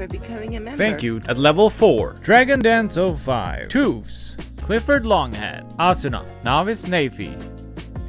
for becoming a member. Thank you. At level 4, Dragon Dance 05, Toofs, Clifford Longhead, Asuna, Novice Nayfie.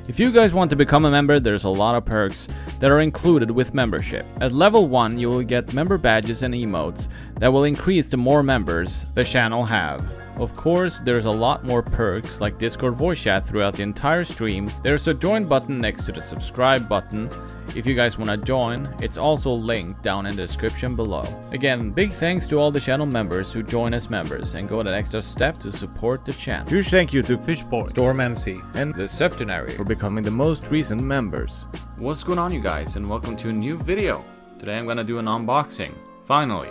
If you guys want to become a member, there's a lot of perks that are included with membership. At level 1, you will get member badges and emotes that will increase the more members the channel have. Of course, there's a lot more perks like Discord voice chat throughout the entire stream. There's a join button next to the subscribe button. If you guys want to join, it's also linked down in the description below. Again, big thanks to all the channel members who join as members and go that extra step to support the channel. Huge thank you to Fishboy, Storm MC, and the Septenary for becoming the most recent members. What's going on you guys and welcome to a new video. Today I'm gonna do an unboxing, finally,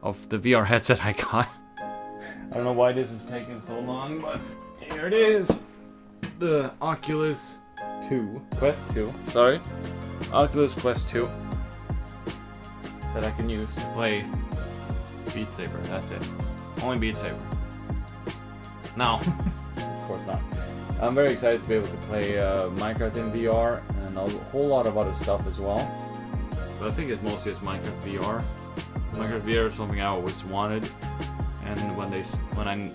of the VR headset I got. I don't know why this is taking so long, but here it is. The Oculus 2, Quest 2, sorry. Oculus Quest 2 that I can use to play Beat Saber, that's it. Only Beat Saber. No, of course not. I'm very excited to be able to play uh, Minecraft in VR and a whole lot of other stuff as well. But I think it's mostly just Minecraft VR. Minecraft VR is something I always wanted and when they when I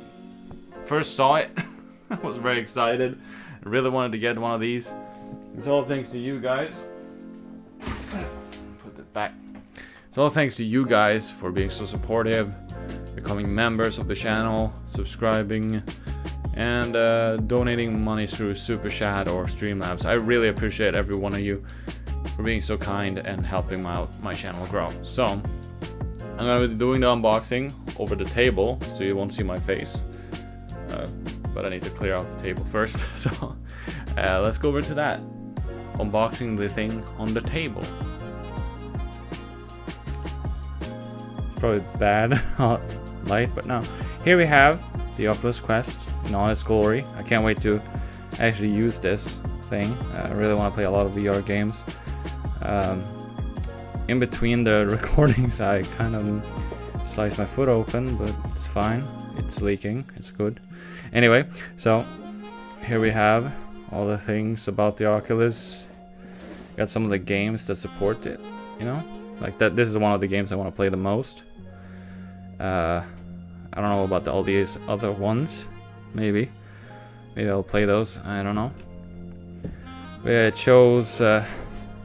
first saw it, I was very excited. I really wanted to get one of these. It's all thanks to you guys. Put it back. It's all thanks to you guys for being so supportive, becoming members of the channel, subscribing, and uh, donating money through Super Chat or Streamlabs. I really appreciate every one of you for being so kind and helping my, my channel grow. So, I'm gonna be doing the unboxing over the table, so you won't see my face. Uh, but I need to clear out the table first, so uh, let's go over to that. Unboxing the thing on the table. It's probably bad light, but no. Here we have the Oculus Quest in all its glory. I can't wait to actually use this thing. I really want to play a lot of VR games. Um, in between the recordings I kind of sliced my foot open, but it's fine. It's leaking. It's good. Anyway, so here we have all the things about the Oculus. Got some of the games that support it, you know? Like that this is one of the games I want to play the most. Uh, I don't know about the, all these other ones. Maybe. Maybe I'll play those. I don't know. But it shows uh,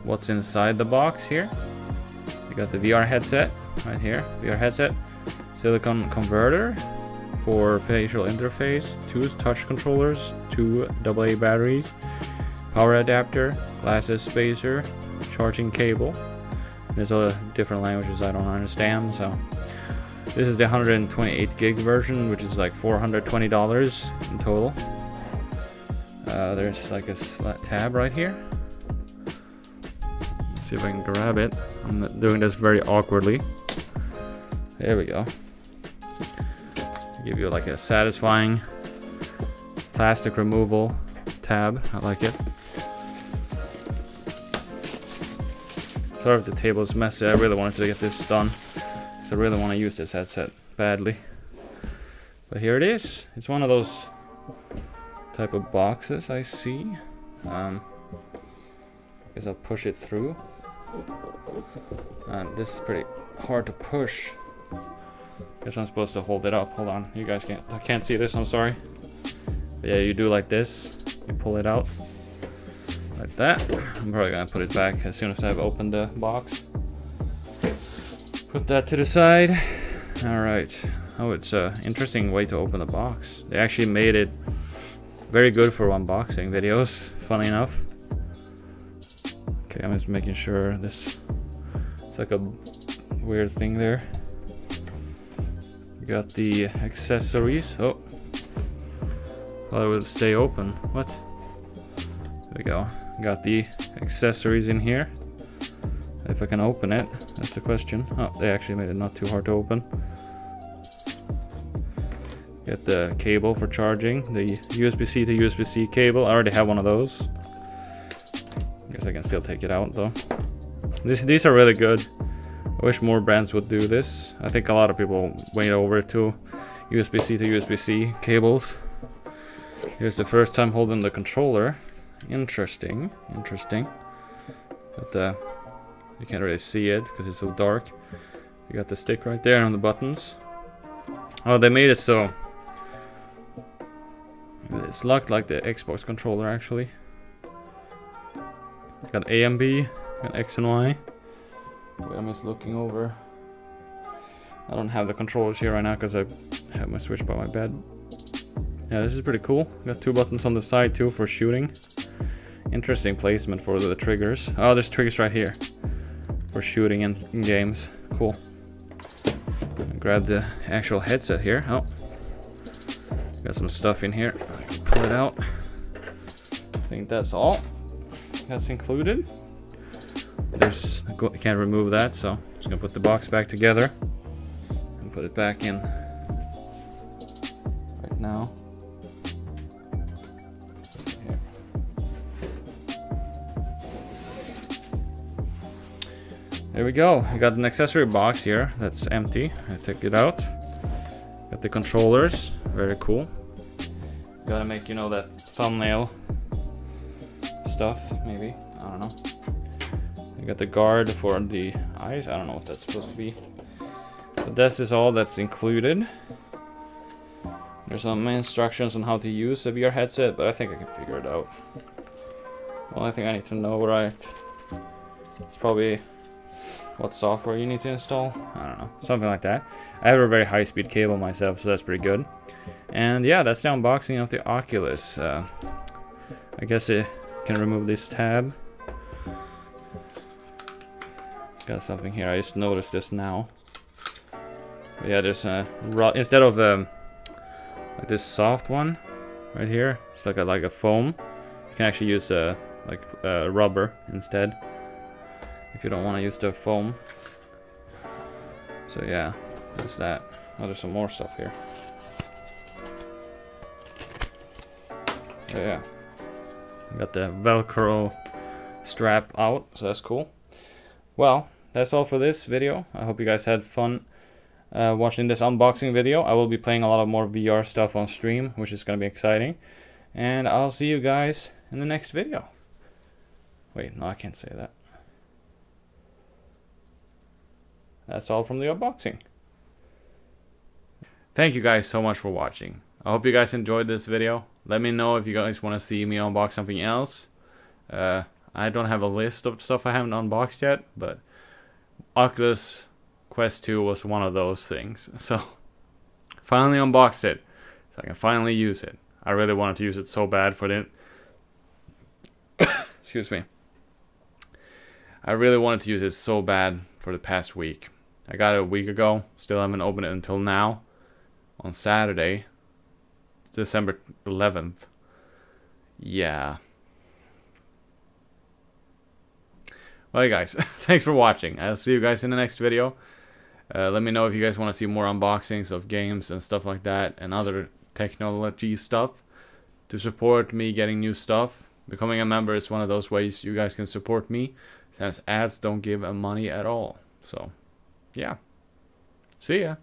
what's inside the box here. You got the VR headset right here. VR headset, silicon converter for facial interface, two touch controllers, two AA batteries, power adapter, glasses spacer, charging cable. There's other different languages I don't understand, so this is the 128 gig version, which is like $420 in total. Uh, there's like a tab right here. Let's see if I can grab it. I'm doing this very awkwardly. There we go. Give you like a satisfying plastic removal tab. I like it. Sorry if the table is messy. I really wanted to get this done. Because I really want to use this headset badly. But here it is. It's one of those type of boxes I see. Um, guess I'll push it through. And this is pretty hard to push. Guess I'm supposed to hold it up. Hold on, you guys can't I can't see this, I'm sorry. But yeah, you do like this. You pull it out. Like that. I'm probably gonna put it back as soon as I've opened the box. Put that to the side. Alright. Oh, it's an interesting way to open the box. They actually made it very good for unboxing videos, funny enough. Okay, I'm just making sure this it's like a weird thing there. We got the accessories. Oh, thought it would stay open. What? There we go. Got the accessories in here. If I can open it, that's the question. Oh, they actually made it not too hard to open. Get the cable for charging, the USB-C to USB-C cable. I already have one of those. I Guess I can still take it out though. This, these are really good. I wish more brands would do this. I think a lot of people went over to USB-C to USB-C cables. Here's the first time holding the controller. Interesting, interesting. But uh, you can't really see it because it's so dark. You got the stick right there on the buttons. Oh, they made it so it's locked like the Xbox controller actually. Got A and B, got X and Y. Wait, I'm just looking over. I don't have the controllers here right now because I have my Switch by my bed. Yeah, this is pretty cool. Got two buttons on the side too for shooting. Interesting placement for the triggers. Oh, there's triggers right here for shooting in, in games. Cool. Grab the actual headset here. Oh, got some stuff in here. Pull it out. I think that's all that's included. There's I can't remove that, so I'm just gonna put the box back together and put it back in right now. There we go. I got an accessory box here that's empty. I took it out. Got the controllers. Very cool. Gotta make, you know, that thumbnail stuff, maybe. I don't know. You got the guard for the eyes. I don't know what that's supposed to be. But this is all that's included. There's some instructions on how to use a VR headset, but I think I can figure it out. Well, I think I need to know, right? It's probably what software you need to install. I don't know, something like that. I have a very high-speed cable myself, so that's pretty good. And yeah, that's the unboxing of the Oculus. Uh, I guess it can remove this tab. Got something here. I just noticed this now. But yeah, there's a instead of um, like this soft one right here. It's like a like a foam. You can actually use a like uh, rubber instead if you don't want to use the foam. So yeah, that's that. Oh, there's some more stuff here. So yeah, got the Velcro strap out, so that's cool. Well, that's all for this video. I hope you guys had fun uh, watching this unboxing video. I will be playing a lot of more VR stuff on stream, which is going to be exciting. And I'll see you guys in the next video. Wait, no, I can't say that. that's all from the unboxing. Thank you guys so much for watching. I hope you guys enjoyed this video. Let me know if you guys want to see me unbox something else. Uh, I don't have a list of stuff I haven't unboxed yet, but Oculus Quest 2 was one of those things. So, finally unboxed it. So I can finally use it. I really wanted to use it so bad for the... Excuse me. I really wanted to use it so bad for the past week. I got it a week ago. Still haven't opened it until now. On Saturday. December 11th. Yeah. Well, guys, thanks for watching. I'll see you guys in the next video. Uh, let me know if you guys want to see more unboxings of games and stuff like that and other technology stuff to support me getting new stuff. Becoming a member is one of those ways you guys can support me since ads don't give a money at all. So, yeah. See ya.